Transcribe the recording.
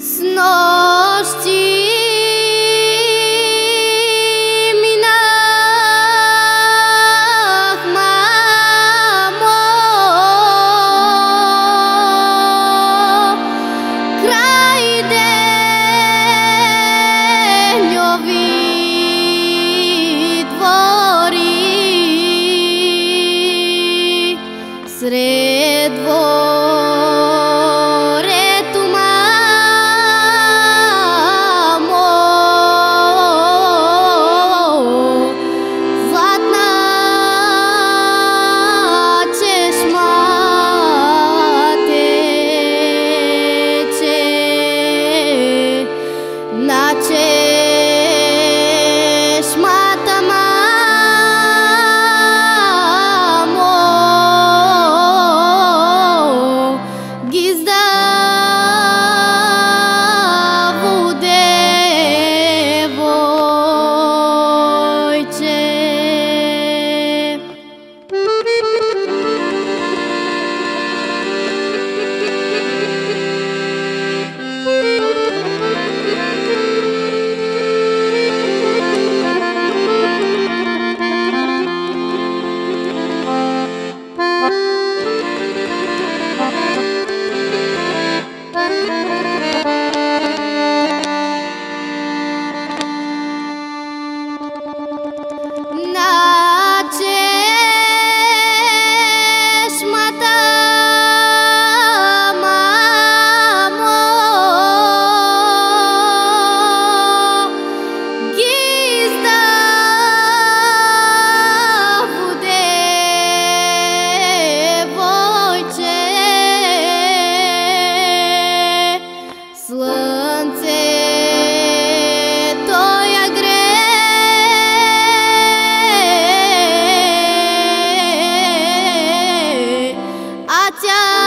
snow. 家。